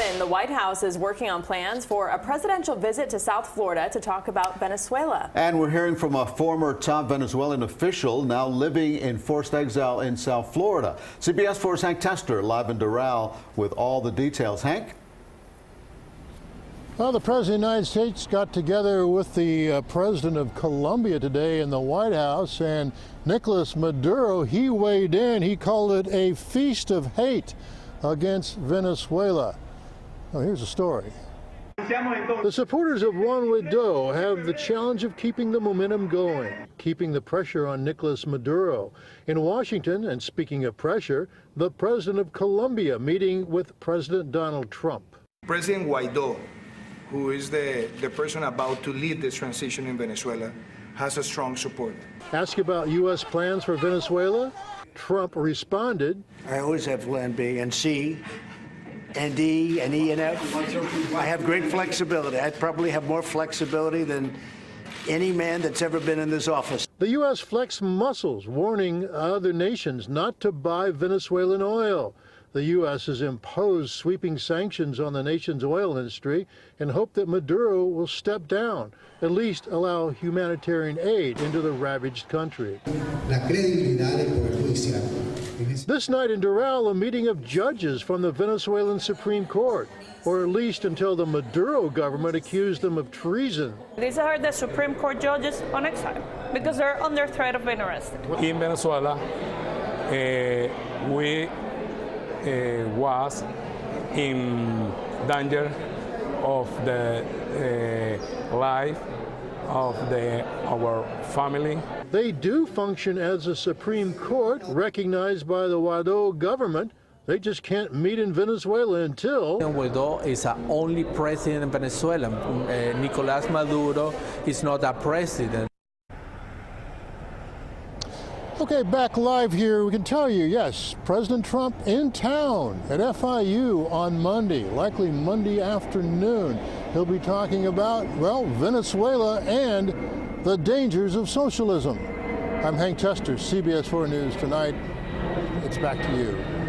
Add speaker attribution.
Speaker 1: 7, the White House is working on plans for a presidential visit to South Florida to talk about Venezuela.
Speaker 2: And we're hearing from a former top Venezuelan official now living in forced exile in South Florida. CBS 4's Hank Tester live in Doral with all the details. Hank?
Speaker 3: Well, the President of the United States got together with the uh, President of Colombia today in the White House, and Nicolas Maduro, he weighed in. He called it a feast of hate against Venezuela. Well, here's the story. The supporters of Juan Guaido have the challenge of keeping the momentum going, keeping the pressure on Nicolas Maduro. In Washington, and speaking of pressure, the president of Colombia meeting with President Donald Trump.
Speaker 4: President Guaido who is the, the person about to lead this transition in Venezuela, has a strong support.
Speaker 3: Ask about U.S. plans for Venezuela? Trump responded.
Speaker 5: I always have plan B and C and D and E and F. I have great flexibility. I probably have more flexibility than any man that's ever been in this office.
Speaker 3: The U.S. flexed muscles, warning other nations not to buy Venezuelan oil. The U.S. has imposed sweeping sanctions on the nation's oil industry in hope that Maduro will step down, at least allow humanitarian aid into the ravaged country. This night in Doral, a meeting of judges from the Venezuelan Supreme Court, or at least until the Maduro government accused them of treason.
Speaker 6: These are the Supreme Court judges on exile because they're under threat of being arrested.
Speaker 7: In Venezuela, uh, uh, was in danger of the uh, life of the, our family.
Speaker 3: They do function as a Supreme Court recognized by the Guaido government. They just can't meet in Venezuela until.
Speaker 8: Guaido is the only president in Venezuela. Uh, Nicolas Maduro is not a president.
Speaker 3: Okay, back live here. We can tell you, yes, President Trump in town at FIU on Monday, likely Monday afternoon. He'll be talking about, well, Venezuela and the dangers of socialism. I'm Hank Tester, CBS 4 News Tonight. It's back to you.